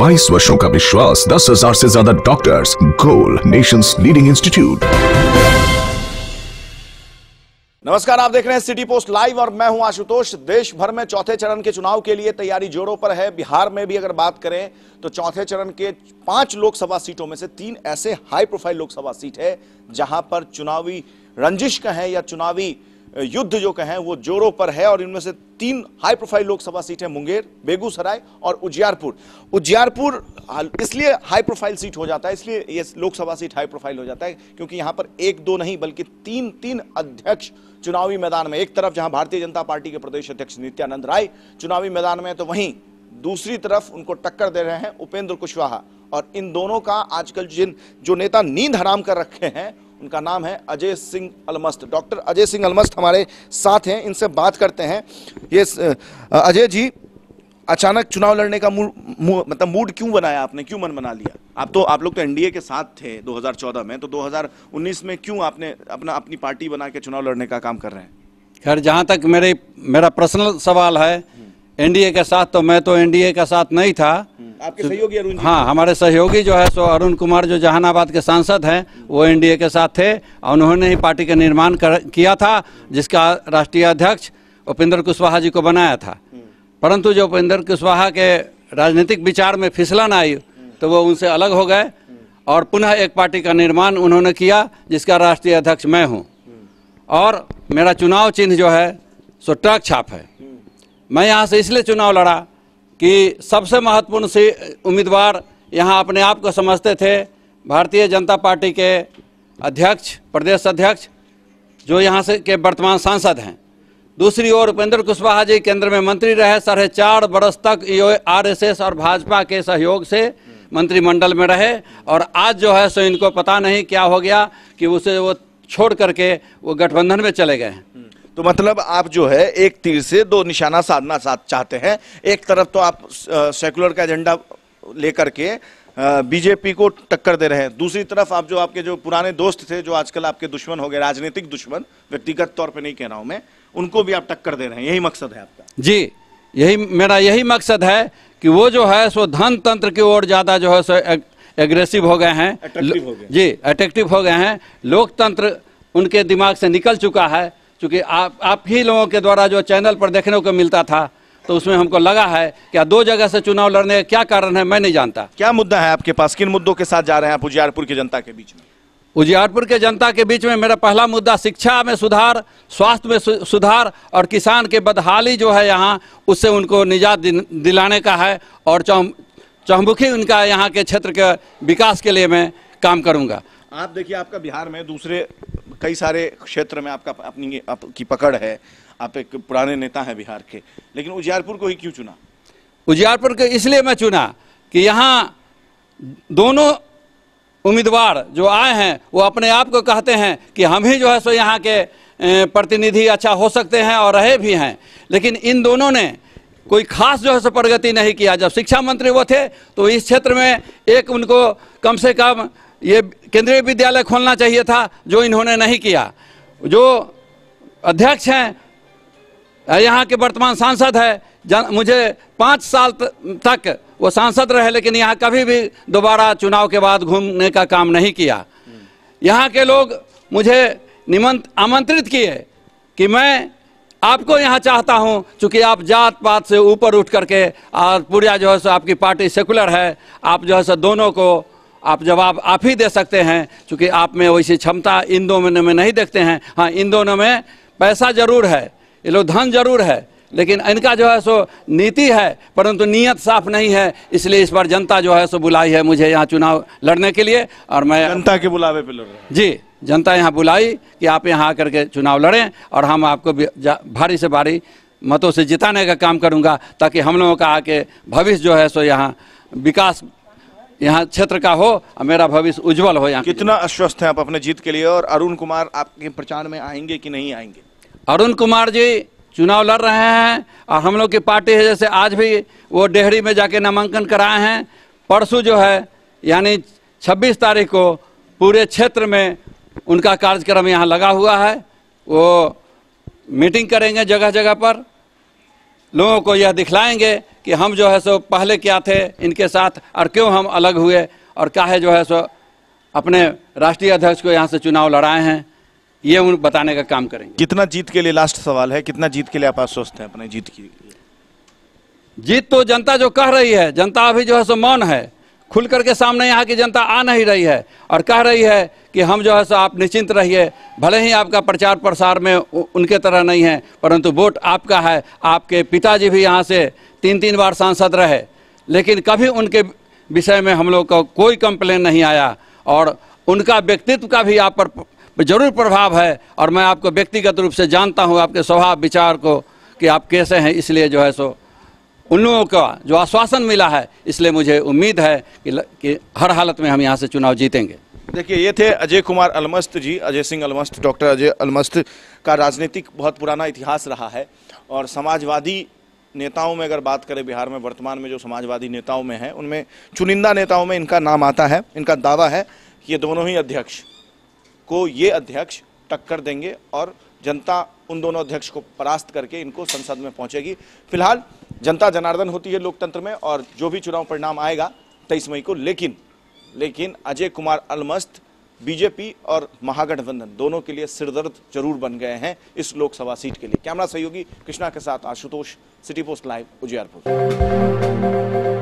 22 वर्षों का विश्वास, दस हज़ार से ज़्यादा doctors goal nations leading institute नमस्कार, आप देख रहे हैं सिटी पोस्ट लाइव और मैं हूँ आशुतोष। देश भर में चौथे चरण के चुनाव के लिए तैयारी जोरों पर है। बिहार में भी अगर बात करें तो चौथे चरण के पाँच लोकसभा सीटों में से तीन ऐसे हाई प्रोफ़ाइल लोकसभा सीट है, जहाँ पर चुनावी रंजिश कहें या चुनावी युद्ध जो कहें वो जोरों पर है और इनमें से तीन हाई प्रोफ़ाइल लोकसभा सीट है, मुंगेर, बेगूसराय और उजियारपुर। उजियारपुर इसलिए हाई प्रोफ़ाइल सीट हो जाता है, इसलिए ये लोकसभा सीट हाई प्रोफ़ाइल हो जाता है, क्योंकि यहाँ पर एक दो नहीं, बल्कि तीन तीन अध्यक्ष चुनावी मैदान में, एक तरफ़ जहाँ भारतीय जनता पार्टी के प्रदेश अध्यक्ष नित्यानंद राय चुनावी मैदान में तो वहीं दूसरी तरफ़ उनको टक्कर दे रहे हैं उपेंद्र कुशवाहा। और इन दोनों का आजकल जिन, जो नेता नींद हराम कर रखे हैं उनका नाम है अजय सिंह अलमस्त। डॉक्टर अजय सिंह अलमस्त हमारे साथ हैं, इनसे बात करते हैं। ये अजय जी, अचानक चुनाव लड़ने का मूड मतलब मूड क्यों बनाया आपने? क्यों मन बना लिया? आप तो आप लोग तो एनडीए के साथ थे 2014 में तो 2019 में क्यों आपने अपना, अपनी पार्टी बना के चुनाव लड़ने का काम कर रहे हैं? खैर, जहाँ तक मेरे, मेरा पर्सनल सवाल है एनडीए के साथ तो मैं तो एनडीए का साथ नहीं था आपके सहयोगी अरुण हाँ हमारे सहयोगी जो है सो अरुण कुमार जो जहानाबाद के सांसद हैं वो एनडीए के साथ थे और उन्होंने ही पार्टी का निर्माण किया था जिसका राष्ट्रीय अध्यक्ष उपेंद्र कुशवाहा जी को बनाया था। परंतु जो उपेंद्र कुशवाहा के राजनीतिक विचार में फिसलन आई तो वो उनसे अलग हो गए और पुनः एक पार्टी का निर्माण उन्होंने किया जिसका राष्ट्रीय अध्यक्ष मैं हूँ। और मेरा चुनाव चिन्ह जो है सो ट्रक छाप है। मैं यहाँ से इसलिए चुनाव लड़ा कि सबसे महत्वपूर्ण से उम्मीदवार यहाँ अपने आप को समझते थे, भारतीय जनता पार्टी के अध्यक्ष, प्रदेश अध्यक्ष, जो यहाँ से के वर्तमान सांसद हैं। दूसरी ओर उपेंद्र कुशवाहा जी केंद्र में मंत्री रहे, साढ़े चार बरस तक आरएसएस और भाजपा के सहयोग से मंत्रिमंडल में रहे, और आज जो है सो इनको पता नहीं क्या हो गया कि उसे वो छोड़ करके वो गठबंधन में चले गए हैं। तो मतलब आप जो है एक तीर से दो निशाना साधना साध चाहते हैं। एक तरफ़ तो आप सेकुलर का एजेंडा लेकर के बीजेपी को टक्कर दे रहे हैं। दूसरी तरफ़ आप जो आपके जो पुराने दोस्त थे जो आजकल आपके दुश्मन हो गए राजनीतिक दुश्मन व्यक्तिगत तौर पे नहीं कह रहा हूँ मैं उनको भी आप टक्कर दे रहे हैं। यही मकसद है आपका। जी यही मेरा यही मकसद है कि वो जो है सो धन तंत्र की ओर ज़्यादा जो है सो एग्रेसिव हो गए हैं। जी अट्रैक्टिव हो गए हैं। लोकतंत्र उनके दिमाग से निकल चुका है। क्योंकि आप आप ही लोगों के द्वारा जो चैनल पर देखने को मिलता था तो उसमें हमको लगा है क्या दो जगह से चुनाव लड़ने का क्या कारण है मैं नहीं जानता। क्या मुद्दा है आपके पास? किन मुद्दों के साथ जा रहे हैं आप उजियारपुर की जनता के बीच में? उजियारपुर के जनता के बीच में मेरा पहला मुद्दा शिक्षा में सुधार स्वास्थ्य में सुधार और किसान के बदहाली जो है यहाँ उससे उनको निजात दिलाने का है और चौमुखी उनका यहाँ के क्षेत्र के विकास के लिए मैं काम करूँगा। आप देखिए आपका बिहार में दूसरे कई सारे क्षेत्र में आपका अपनी आपकी पकड़ है। आप एक पुराने नेता हैं बिहार के। लेकिन उजियारपुर को ही क्यों चुना? उजियारपुर को इसलिए मैं चुना कि यहाँ दोनों उम्मीदवार जो आए हैं, वो अपने आप को कहते हैं कि हम ही जो है सो यहाँ के प्रतिनिधि अच्छा हो सकते हैं और रहे भी हैं। लेकिन इन दोनों ने कोई खास जो है सो प्रगति नहीं किया। जब शिक्षा मंत्री वो थे तो इस क्षेत्र में एक उनको कम से कम ये केंद्रीय विद्यालय खोलना चाहिए था, जो इन्होंने नहीं किया। जो अध्यक्ष हैं, यहाँ के वर्तमान सांसद है मुझे पाँच साल तक वो सांसद रहे, लेकिन यहाँ कभी भी दोबारा चुनाव के बाद घूमने का काम नहीं किया। यहाँ के लोग मुझे निमंत, आमंत्रित किए कि मैं आपको यहाँ चाहता हूँ, चूँकि आप जात पात से ऊपर उठ करके, और पूरा जो है सो आपकी पार्टी सेकुलर है, आप जो है सो दोनों को आप जवाब आप ही दे सकते हैं क्योंकि आप में वैसी क्षमता इन दोनों में नहीं देखते हैं। हाँ इन दोनों में पैसा ज़रूर है ये लोग धन ज़रूर है लेकिन इनका जो है सो नीति है परंतु नीयत साफ़ नहीं है इसलिए इस बार जनता जो है सो बुलाई है मुझे यहाँ चुनाव लड़ने के लिए और मैं जनता के बुलावे पे लड़ रहा जी जनता यहाँ बुलाई कि आप यहाँ आकर के चुनाव लड़ें और हम आपको भारी से भारी मतों से जिताने का काम करूँगा ताकि हम लोगों का आके भविष्य जो है सो यहाँ विकास यहाँ क्षेत्र का हो और मेरा भविष्य उज्जवल हो यहाँ कितना आश्वस्त है आप अपने जीत के लिए और अरुण कुमार आपके प्रचार में आएँगे कि नहीं आएँगे? अरुण कुमार जी चुनाव लड़ रहे हैं और हम लोग की पार्टी है जैसे आज भी वो डेहरी में जाके नामांकन कराए हैं। परसों जो है यानी 26 तारीख को पूरे क्षेत्र में उनका कार्यक्रम यहाँ लगा हुआ है। वो मीटिंग करेंगे जगह जगह पर। लोगों को यह दिखलाएँगे कि हम जो है सो पहले क्या थे इनके साथ और क्यों हम अलग हुए और काहे जो है सो अपने राष्ट्रीय अध्यक्ष को यहाँ से चुनाव लड़ाए हैं ये उन बताने का काम करेंगे। कितना जीत के लिए लास्ट सवाल है? कितना जीत के लिए आप आश्वस्त हैं अपने जीत की जीत तो जनता जो कह रही है जनता अभी जो है सो मौन है। खुल करके सामने यहाँ की जनता आ नहीं रही है और कह रही है कि हम जो है सो आप निश्चिंत रहिए, भले ही आपका प्रचार प्रसार में उनके तरह नहीं है, परंतु वोट आपका है, आपके पिताजी भी यहाँ से तीन तीन बार सांसद रहे, लेकिन कभी उनके विषय में हम लोग को कोई कंप्लेन नहीं आया और उनका व्यक्तित्व का भी आप पर ज़रूर प्रभाव है और मैं आपको व्यक्तिगत रूप से जानता हूँ, आपके स्वभाव विचार को कि आप कैसे हैं, इसलिए जो है सो उन लोगों का जो आश्वासन मिला है इसलिए मुझे उम्मीद है कि, कि हर हालत में हम यहाँ से चुनाव जीतेंगे। देखिए ये थे अजय कुमार अलमस्त जी अजय सिंह अलमस्त डॉक्टर अजय अलमस्त का राजनीतिक बहुत पुराना इतिहास रहा है। और समाजवादी नेताओं में अगर बात करें बिहार में वर्तमान में जो समाजवादी नेताओं में है उनमें चुनिंदा नेताओं में इनका नाम आता है इनका दावा है कि ये दोनों ही अध्यक्ष को ये अध्यक्ष टक्कर देंगे और जनता उन दोनों अध्यक्ष को परास्त करके इनको संसद में पहुंचेगी। फ़िलहाल जनता जनार्दन होती है लोकतंत्र में और जो भी चुनाव परिणाम आएगा तेईस मई को, लेकिन लेकिन अजय कुमार अलमस्त, बीजेपी और महागठबंधन दोनों के लिए सिरदर्द ज़रूर बन गए हैं इस लोकसभा सीट के लिए। कैमरा सहयोगी कृष्णा के साथ Ashutosh, city post live, Ujiarpur.